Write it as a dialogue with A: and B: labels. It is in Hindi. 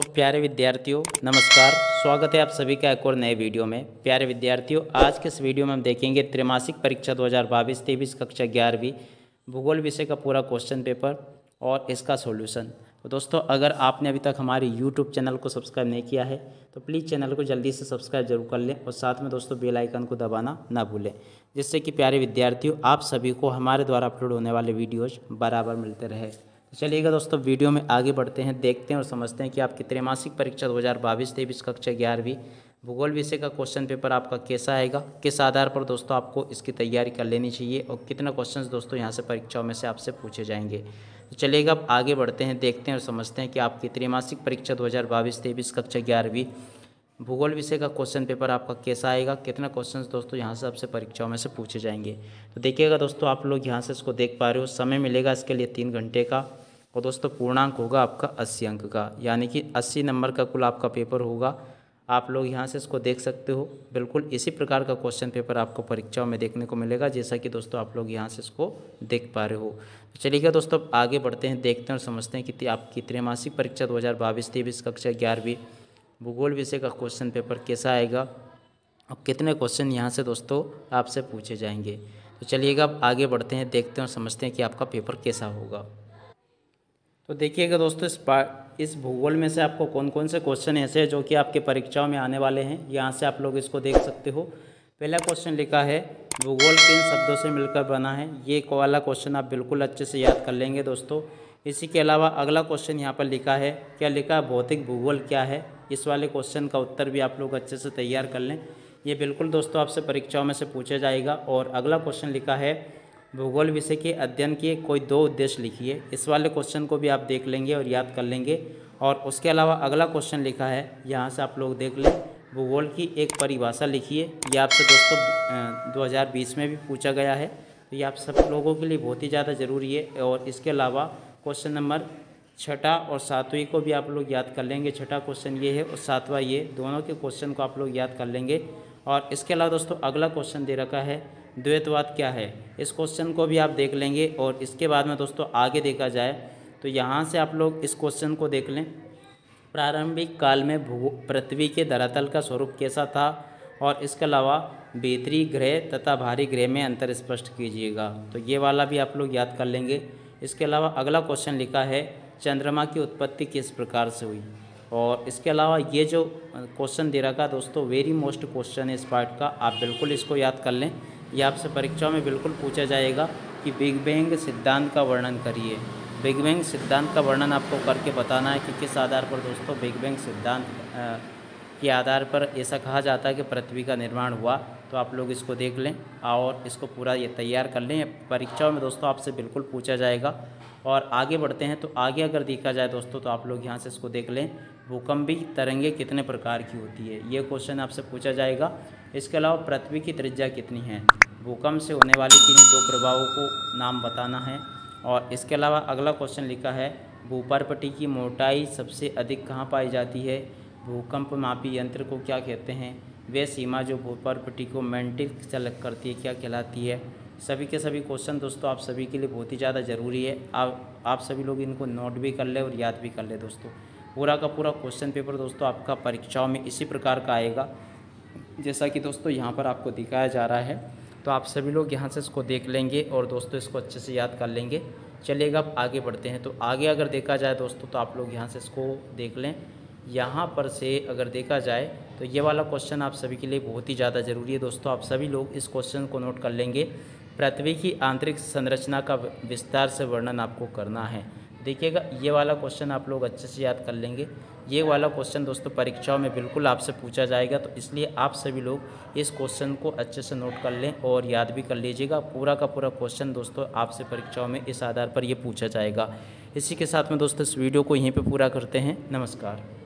A: तो प्यारे विद्यार्थियों, नमस्कार। स्वागत है आप सभी का एक और नए वीडियो में। प्यारे विद्यार्थियों, आज के इस वीडियो में हम देखेंगे त्रैमासिक परीक्षा 2022 तेईस कक्षा ग्यारहवीं भूगोल विषय का पूरा क्वेश्चन पेपर और इसका सॉल्यूशन तो दोस्तों, अगर आपने अभी तक हमारे यूट्यूब चैनल को सब्सक्राइब नहीं किया है तो प्लीज़ चैनल को जल्दी से सब्सक्राइब ज़रूर कर लें और साथ में दोस्तों बेल आइकन को दबाना ना भूलें, जिससे कि प्यारे विद्यार्थियों, आप सभी को हमारे द्वारा अपलोड होने वाले वीडियोज़ बराबर मिलते रहे। तो चलिएगा दोस्तों, वीडियो में आगे बढ़ते हैं, देखते हैं और समझते हैं कि आपकी त्रैमासिक परीक्षा दो हज़ार बाईस, तेईस, कक्षा ग्यारहवीं भूगोल विषय का क्वेश्चन पेपर आपका कैसा आएगा, किस आधार पर दोस्तों आपको इसकी तैयारी कर लेनी चाहिए और कितना क्वेश्चंस दोस्तों यहाँ से परीक्षाओं में से आपसे पूछे जाएँगे। तो चलिएगा अब आगे बढ़ते हैं, देखते हैं और समझते हैं कि आपकी त्रैमासिक परीक्षा दो हज़ार बाईस, तेईस, कक्षा ग्यारहवीं भूगोल विषय का क्वेश्चन पेपर आपका कैसा आएगा? कितना क्वेश्चंस दोस्तों यहाँ से आपसे परीक्षाओं में से पूछे जाएँगे? तो देखिएगा दोस्तों, आप लोग यहाँ से इसको देख पा रहे हो। समय मिलेगा इसके लिए तीन घंटे का। और दोस्तों, पूर्णांक होगा आपका अस्सी अंक का। यानी कि अस्सी नंबर का कुल आपका पेपर होगा। आप लोग यहाँ से इसको देख सकते हो। बिल्कुल इसी प्रकार का क्वेश्चन पेपर आपको परीक्षाओं में देखने को मिलेगा, जैसा कि दोस्तों आप लोग यहाँ से इसको देख पा रहे हो। तो चलिएगा दोस्तों आगे बढ़ते हैं, देखते हैं और समझते हैं कि आपकी त्रैमासिक परीक्षा दो हज़ार बाईस, तेईस कक्षा, ग्यारहवीं भूगोल विषय का क्वेश्चन पेपर कैसा आएगा? और कितने क्वेश्चन यहाँ से दोस्तों आपसे पूछे जाएँगे। तो चलिएगा, अब आगे बढ़ते हैं, देखते हैं और समझते हैं कि आपका पेपर कैसा होगा। तो देखिएगा दोस्तों, इस पा, इस भूगोल में से आपको कौन कौन से क्वेश्चन ऐसे हैं जो कि आपके परीक्षाओं में आने वाले हैं। यहाँ से आप लोग इसको देख सकते हो। पहला क्वेश्चन लिखा है, भूगोल किन शब्दों से मिलकर बना है। ये वाला क्वेश्चन आप बिल्कुल अच्छे से याद कर लेंगे दोस्तों। इसी के अलावा अगला क्वेश्चन यहाँ पर लिखा है, क्या लिखा है, भौतिक भूगोल क्या है? इस वाले क्वेश्चन का उत्तर भी आप लोग अच्छे से तैयार कर लें। ये बिल्कुल दोस्तों आपसे परीक्षाओं में से पूछा जाएगा और अगला क्वेश्चन लिखा है, भूगोल विषय के अध्ययन के कोई दो उद्देश्य लिखिए। इस वाले क्वेश्चन को भी आप देख लेंगे और याद कर लेंगे। और उसके अलावा अगला क्वेश्चन लिखा है, यहाँ से आप लोग देख लें, भूगोल की एक परिभाषा लिखिए। ये आपसे दोस्तों 2020 में भी पूछा गया है। तो ये आप सब लोगों के लिए बहुत ही ज़्यादा ज़रूरी है और इसके अलावा क्वेश्चन नंबर छठा और सातवीं को भी आप लोग याद कर लेंगे। छठा क्वेश्चन ये है और सातवां ये, दोनों के क्वेश्चन को आप लोग याद कर लेंगे। और इसके अलावा दोस्तों, अगला क्वेश्चन दे रखा है, द्वैतवाद क्या है? इस क्वेश्चन को भी आप देख लेंगे और इसके बाद में दोस्तों, आगे देखा जाए तो यहाँ से आप लोग इस क्वेश्चन को देख लें। प्रारंभिक काल में भू, पृथ्वी के धरातल का स्वरूप कैसा था? और इसके अलावा भीतरी ग्रह तथा भारी ग्रह में अंतर स्पष्ट कीजिएगा। तो ये वाला भी आप लोग याद कर लेंगे। इसके अलावा अगला क्वेश्चन लिखा है चंद्रमा की उत्पत्ति किस प्रकार से हुई? और इसके अलावा ये जो क्वेश्चन दे रखा दोस्तों वेरी मोस्ट क्वेश्चन है इस पार्ट का। आप बिल्कुल इसको याद कर लें। यह आपसे परीक्षाओं में बिल्कुल पूछा जाएगा कि बिग बैंग सिद्धांत का वर्णन करिए। बिग बैंग सिद्धांत का वर्णन आपको करके बताना है कि किस आधार पर दोस्तों बिग बैंग सिद्धांत के आधार पर ऐसा कहा जाता है कि पृथ्वी का निर्माण हुआ। तो आप लोग इसको देख लें और इसको पूरा ये तैयार कर लें। परीक्षाओं में दोस्तों आपसे बिल्कुल पूछा जाएगा। और आगे बढ़ते हैं तो आगे अगर देखा जाए दोस्तों तो आप लोग यहाँ से इसको देख लें। भूकंपी तरंगे कितने प्रकार की होती है? ये क्वेश्चन आपसे पूछा जाएगा। इसके अलावा पृथ्वी की त्रिज्या कितनी है? भूकंप से होने वाली किन्हीं दो प्रभावों को नाम बताना है। और इसके अलावा अगला क्वेश्चन लिखा है भूपरपट्टी की मोटाई सबसे अधिक कहाँ पाई जाती है? भूकंप मापी यंत्र को क्या कहते हैं? वे सीमा जो भूपरपट्टी को मेंटिल चलक करती है, क्या कहलाती है? सभी के सभी क्वेश्चन दोस्तों, आप सभी के लिए बहुत ही ज़्यादा ज़रूरी है। आप आप सभी लोग इनको नोट भी कर ले और याद भी कर ले दोस्तों। पूरा का पूरा क्वेश्चन पेपर दोस्तों आपका परीक्षाओं में इसी प्रकार का आएगा। जैसा कि दोस्तों यहाँ पर आपको दिखाया जा रहा है तो आप सभी लोग यहाँ से इसको देख लेंगे और दोस्तों इसको अच्छे से याद कर लेंगे। चलिएगा, अब आगे बढ़ते हैं। तो आगे अगर देखा जाए दोस्तों तो आप लोग यहाँ से इसको देख लें। यहाँ पर से अगर देखा जाए तो ये वाला क्वेश्चन आप सभी के लिए बहुत ही ज़्यादा ज़रूरी है। दोस्तों, आप सभी लोग इस क्वेश्चन को नोट कर लेंगे। पृथ्वी की आंतरिक संरचना का विस्तार से वर्णन आपको करना है। देखिएगा, ये वाला क्वेश्चन आप लोग अच्छे से याद कर लेंगे। ये वाला क्वेश्चन दोस्तों, परीक्षाओं में बिल्कुल आपसे पूछा जाएगा तो इसलिए आप सभी लोग इस क्वेश्चन को अच्छे से नोट कर लें और याद भी कर लीजिएगा। पूरा का पूरा क्वेश्चन दोस्तों, आपसे परीक्षाओं में इस आधार पर ये पूछा जाएगा। इसी के साथ में दोस्तों, इस वीडियो को यहीं पर पूरा करते हैं। नमस्कार।